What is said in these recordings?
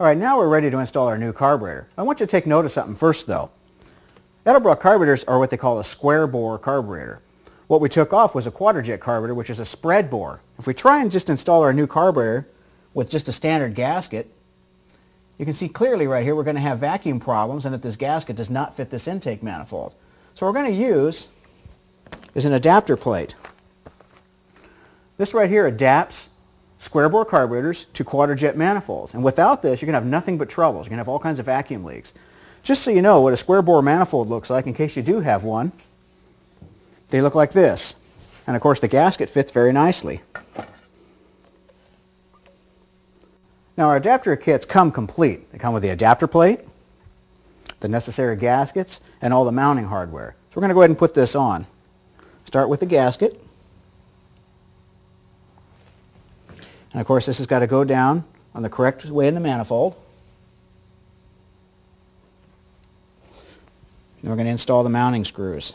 All right, now we're ready to install our new carburetor. I want you to take note of something first though. Edelbrock carburetors are what they call a square bore carburetor. What we took off was a quadrajet carburetor, which is a spread bore. If we try and just install our new carburetor with just a standard gasket, you can see clearly right here we're going to have vacuum problems and that this gasket does not fit this intake manifold. So what we're going to use is an adapter plate. This right here adapts square bore carburetors to quadrajet manifolds. And without this, you're going to have nothing but troubles. You're going to have all kinds of vacuum leaks. Just so you know what a square bore manifold looks like in case you do have one, they look like this. And of course the gasket fits very nicely. Now our adapter kits come complete. They come with the adapter plate, the necessary gaskets, and all the mounting hardware. So we're going to go ahead and put this on. Start with the gasket. And of course this has got to go down on the correct way in the manifold. And we're going to install the mounting screws.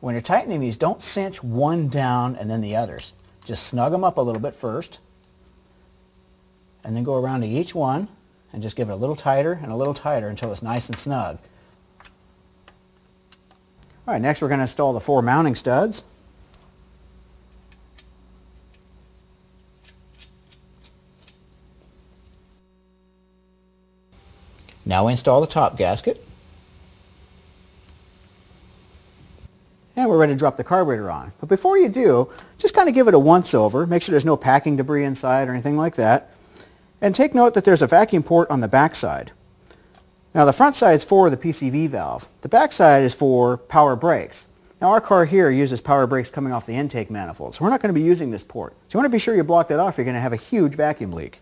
When you're tightening these, don't cinch one down and then the others. Just snug them up a little bit first, and then go around to each one and just give it a little tighter and a little tighter until it's nice and snug. All right, next we're going to install the four mounting studs. Now we install the top gasket. And we're ready to drop the carburetor on. But before you do, just kind of give it a once over. Make sure there's no packing debris inside or anything like that. And take note that there's a vacuum port on the back side. Now the front side is for the PCV valve. The back side is for power brakes. Now our car here uses power brakes coming off the intake manifold, so we're not going to be using this port. So you want to be sure you block that off you're going to have a huge vacuum leak.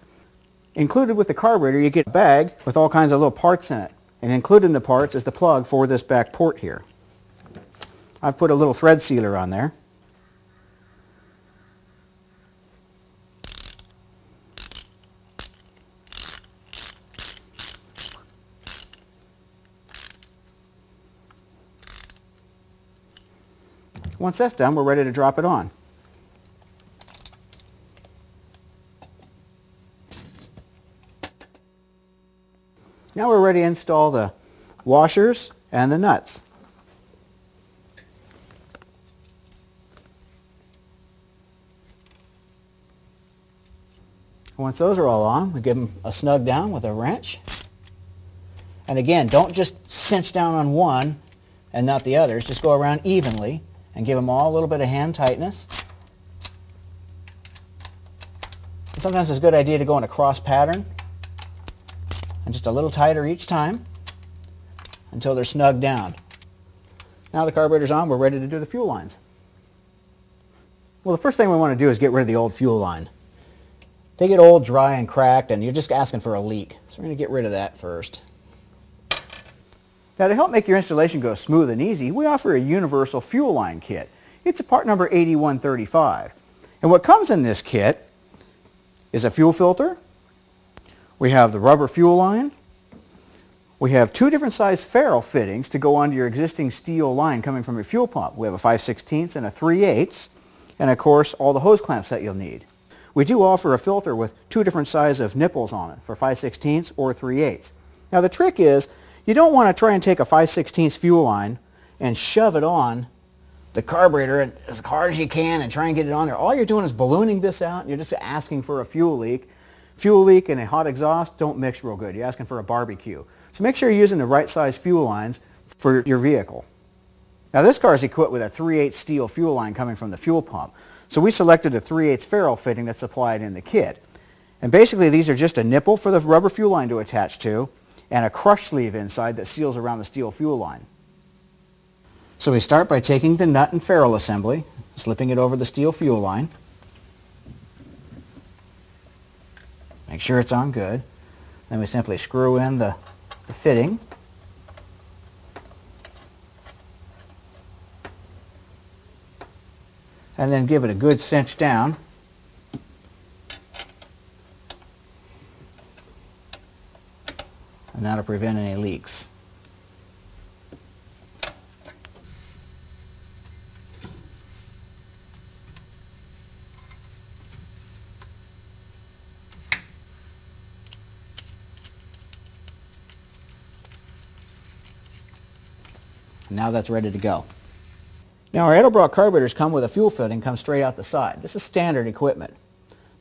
Included with the carburetor you get a bag with all kinds of little parts in it. And included in the parts is the plug for this back port here. I've put a little thread sealer on there. Once that's done, we're ready to drop it on. Now we're ready to install the washers and the nuts. Once those are all on, we give them a snug down with a wrench. And again, don't just cinch down on one and not the others. Just go around evenly and give them all a little bit of hand tightness. Sometimes it's a good idea to go in a cross pattern and just a little tighter each time until they're snug down. Now the carburetor's on, we're ready to do the fuel lines. Well, the first thing we want to do is get rid of the old fuel line. They get old, dry, and cracked, and you're just asking for a leak. So we're going to get rid of that first. Now to help make your installation go smooth and easy, we offer a universal fuel line kit. It's a part number 8135. And what comes in this kit is a fuel filter. We have the rubber fuel line. We have two different size ferrule fittings to go onto your existing steel line coming from your fuel pump. We have a 5 16 and a 3 8 and of course all the hose clamps that you'll need. We do offer a filter with two different size of nipples on it for 5 16 or 3 8 Now the trick is you don't want to try and take a 5 16 fuel line and shove it on the carburetor as hard as you can and try and get it on there. All you're doing is ballooning this out and you're just asking for a fuel leak. Fuel leak and a hot exhaust don't mix real good. You're asking for a barbecue. So make sure you're using the right size fuel lines for your vehicle. Now this car is equipped with a 3 8 steel fuel line coming from the fuel pump. So we selected a 3 8 ferrule fitting that's supplied in the kit. And basically these are just a nipple for the rubber fuel line to attach to and a crush sleeve inside that seals around the steel fuel line. So we start by taking the nut and ferrule assembly, slipping it over the steel fuel line. Make sure it's on good. Then we simply screw in the, the fitting and then give it a good cinch down. and that'll prevent any leaks. Now that's ready to go. Now our Edelbrock carburetors come with a fuel fitting, comes straight out the side. This is standard equipment.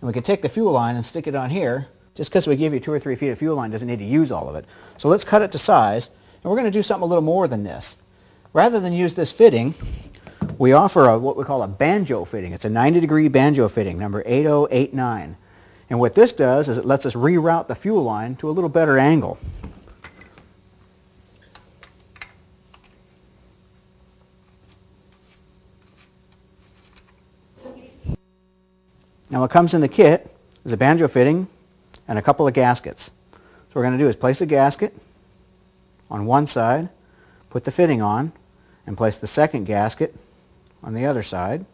And we can take the fuel line and stick it on here just because we give you two or three feet of fuel line doesn't need to use all of it. So let's cut it to size. And we're going to do something a little more than this. Rather than use this fitting, we offer a, what we call a banjo fitting. It's a 90 degree banjo fitting, number 8089. And what this does is it lets us reroute the fuel line to a little better angle. Now what comes in the kit is a banjo fitting and a couple of gaskets. So what we're going to do is place a gasket on one side, put the fitting on, and place the second gasket on the other side.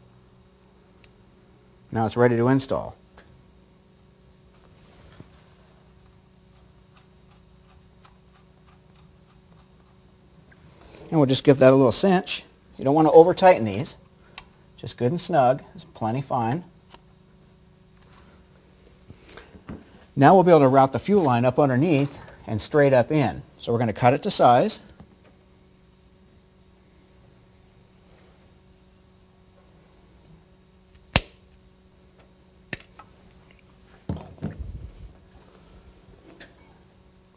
Now it's ready to install. And we'll just give that a little cinch. You don't want to over tighten these. Just good and snug. It's plenty fine. Now we'll be able to route the fuel line up underneath and straight up in. So we're going to cut it to size.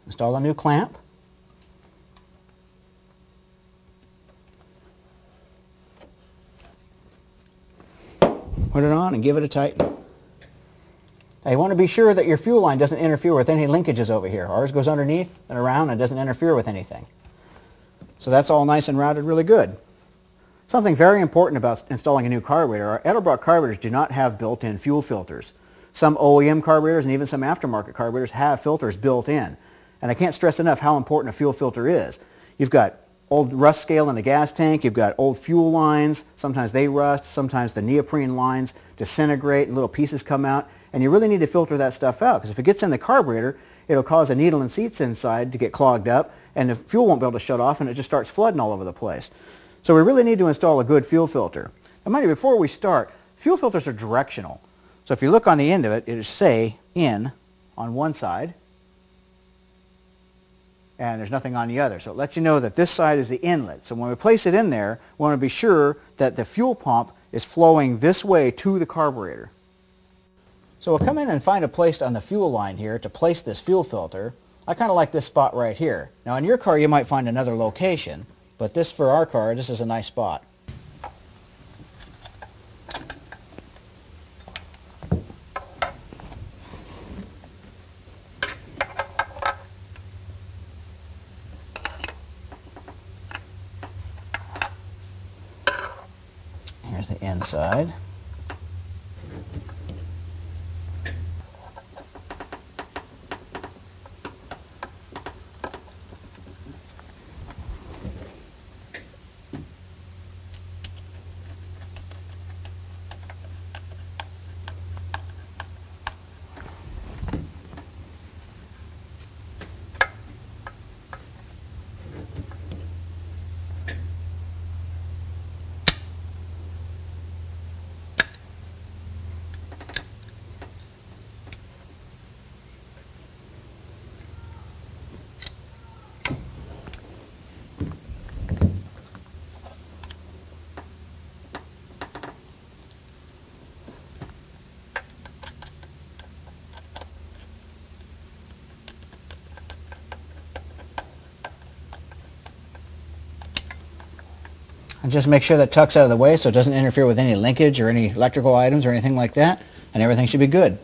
Install a new clamp. Put it on and give it a tighten. Now you want to be sure that your fuel line doesn't interfere with any linkages over here. Ours goes underneath and around and doesn't interfere with anything. So that's all nice and routed really good. Something very important about installing a new carburetor, our Edelbrock carburetors do not have built-in fuel filters. Some OEM carburetors and even some aftermarket carburetors have filters built in. And I can't stress enough how important a fuel filter is. You've got old rust scale in the gas tank, you've got old fuel lines, sometimes they rust, sometimes the neoprene lines disintegrate and little pieces come out. And you really need to filter that stuff out because if it gets in the carburetor, it'll cause the needle and seats inside to get clogged up and the fuel won't be able to shut off and it just starts flooding all over the place. So we really need to install a good fuel filter. Now mind you, before we start, fuel filters are directional. So if you look on the end of it, it'll say in on one side and there's nothing on the other. So it lets you know that this side is the inlet. So when we place it in there, we want to be sure that the fuel pump is flowing this way to the carburetor. So we'll come in and find a place on the fuel line here to place this fuel filter. I kind of like this spot right here. Now in your car you might find another location, but this for our car, this is a nice spot. Here's the inside. And just make sure that tuck's out of the way so it doesn't interfere with any linkage or any electrical items or anything like that, and everything should be good.